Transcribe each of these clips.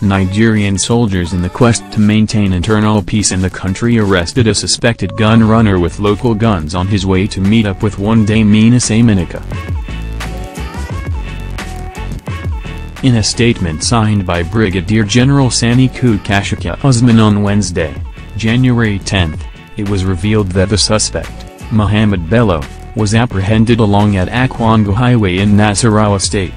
Nigerian soldiers in the quest to maintain internal peace in the country arrested a suspected gun runner with local guns on his way to meet up with one Damina Samanika. In a statement signed by Brigadier General Sani Kukasheka Usman on Wednesday, January 10, it was revealed that the suspect, Muhammad Bello, was apprehended along at Akwanga Highway in Nasarawa State.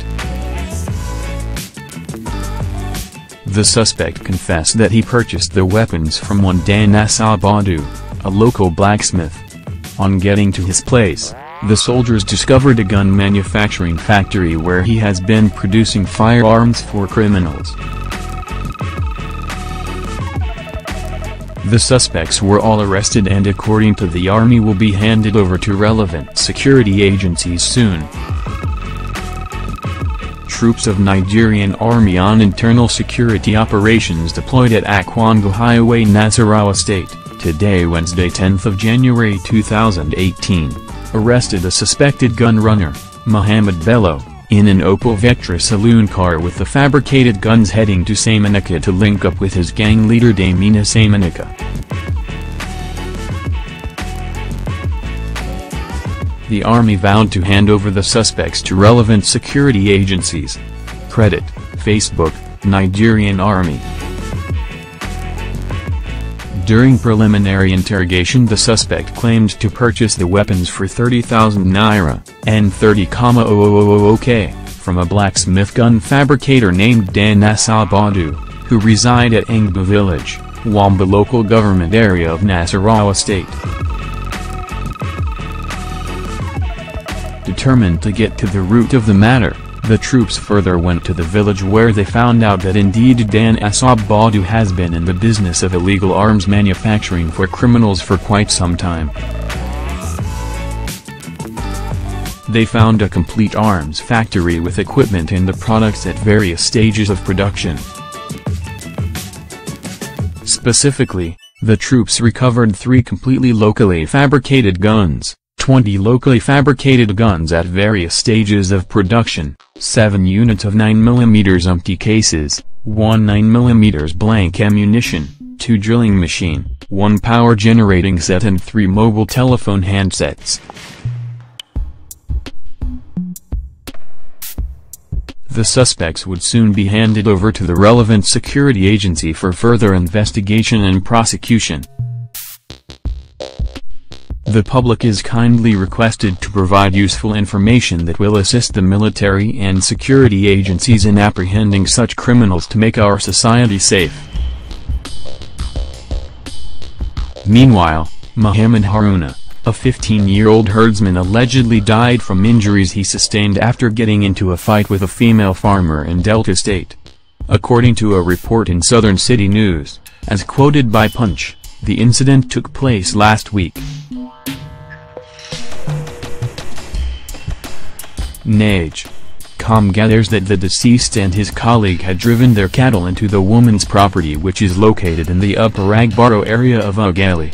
The suspect confessed that he purchased the weapons from one Dan Asabadu, a local blacksmith. On getting to his place, the soldiers discovered a gun manufacturing factory where he has been producing firearms for criminals. The suspects were all arrested and according to the army will be handed over to relevant security agencies soon troops of Nigerian Army on internal security operations deployed at Akwanga Highway Nasarawa State, today Wednesday 10 January 2018, arrested a suspected gun runner, Muhammad Bello, in an Opel Vectra saloon car with the fabricated guns heading to Samanika to link up with his gang leader Damina Samanika. The Army vowed to hand over the suspects to relevant security agencies. Credit, Facebook, Nigerian Army. During preliminary interrogation the suspect claimed to purchase the weapons for 30,000 naira, and 30,000 k, from a blacksmith gun fabricator named Dan Asabadu, who reside at Engbu village, Wamba local government area of Nasarawa state. Determined to get to the root of the matter, the troops further went to the village where they found out that indeed Dan Asabadu has been in the business of illegal arms manufacturing for criminals for quite some time. They found a complete arms factory with equipment and the products at various stages of production. Specifically, the troops recovered three completely locally fabricated guns. 20 locally fabricated guns at various stages of production, 7 units of 9mm empty cases, 1 9mm blank ammunition, 2 drilling machine, 1 power generating set and 3 mobile telephone handsets. The suspects would soon be handed over to the relevant security agency for further investigation and prosecution. The public is kindly requested to provide useful information that will assist the military and security agencies in apprehending such criminals to make our society safe. Meanwhile, Muhammad Haruna, a 15-year-old herdsman allegedly died from injuries he sustained after getting into a fight with a female farmer in Delta State. According to a report in Southern City News, as quoted by Punch, the incident took place last week. Naij. Com gathers that the deceased and his colleague had driven their cattle into the woman's property which is located in the upper Agbarho area of Ughelli.